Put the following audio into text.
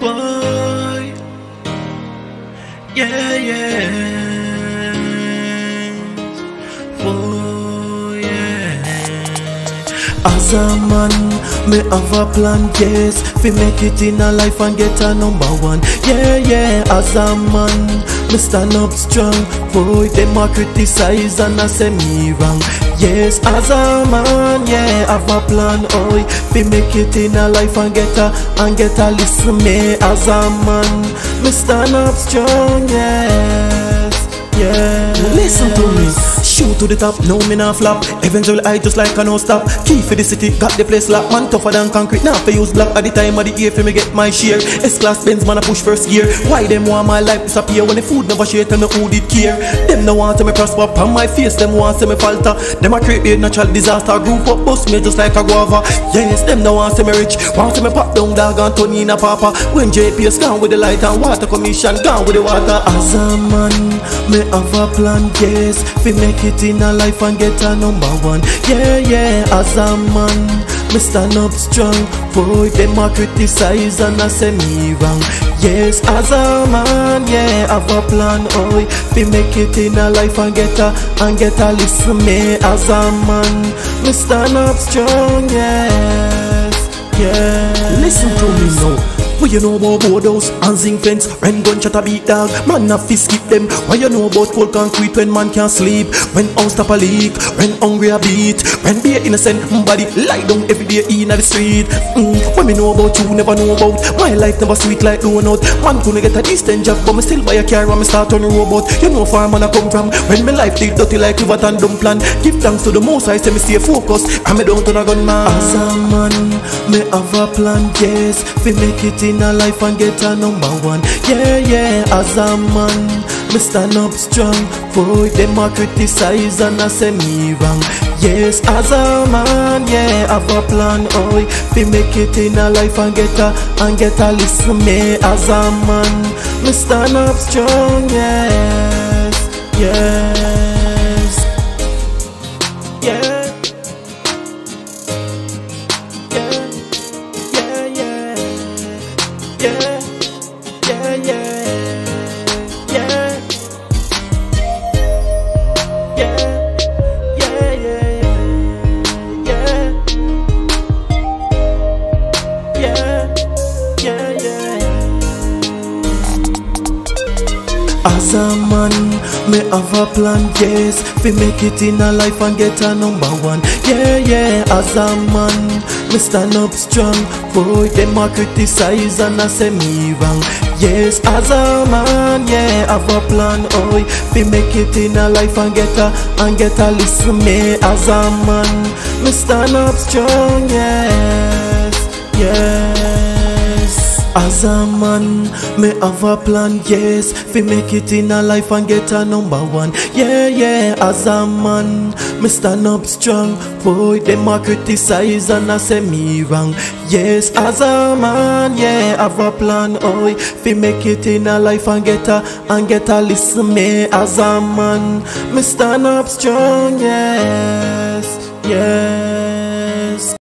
boy. Yeah, yeah. Oh, yeah. As a man, me have a plan, yes. Fi make it in a life and get a number one. Yeah, yeah. As a man, me stand up strong. Boy, them a criticize and I say me wrong. Yes, as a man, yeah, have a plan, oi. Fi make it in a life and get a and get a listen me as a man. Me stand up strong, yes, yeah. Listen to me. Shoot to the top, no me not flop. Eventually I just like a no stop. Key for the city, got the place locked. Man tougher than concrete. Now for use block at the time of the year for me get my share. S class Benz man I push first gear. Why them want my life disappear when the food never share? Tell me who did care. Them no want to me prosper. On my face, them want to me falter. Them a create a natural disaster. Group up bust me just like a guava. Yes, them no want to me rich. Want to me pop down dog and turn in a papa. When JPS gone with the light and water commission gone with the water. As a man, me have a plan, yes. Fi make it in a life and get a number one. Yeah, yeah, as a man, me stand up strong. Boy, them a criticize and I say me wrong. Yes, as a man, yeah, have a plan, oi. Fi make it in a life and get a and get a listen me as a man. Me stand up strong, yes, yeah. Listen to me now. What you know about boardhouse and zinc fence? When gunshot a beat dog, man a fi skip them. What you know about cold concrete when man can't sleep? When house tap a leak, when hungry a beat. When be innocent body lie down every day in the street. Mm. What me know about you, never know about. My life never sweet like donut. Man couldn't get a decent job but me still buy a car and me start on a robot. You know far man I come from. When me life did dirty like river and dump plan. Give thanks to the most I say me stay focused. And me don't turn a gunman As a man, me have a plan, yes Fi make it in a life and get a number one. Yeah, yeah, as a man, me stand up strong. Boy, them a criticize and I say me wrong. Yes, as a man, yeah, have a plan, oi. Fi make it in a life and get a and get a listen me as a man. Me stand up strong, yes, yes, yeah. As a man, me have a plan, yes. Fi make it in a life and get a number one. Yeah, yeah, as a man Me stand up strong. Boy, them a criticize and I say me wrong. Yes, as a man, yeah, have a plan, oi. Fi make it in a life and get a And get a listen me. As a man Me stand up strong, yes, yes as a man, me have a plan, yes. Fi make it in a life and get a number one. Yeah, yeah, as a man Me stand up strong. Boy, them a criticize and I say me wrong. Yes, as a man, yeah, have a plan, oi. Fi make it in a life and get a And get a listen me as a man Me stand up strong, yes, yes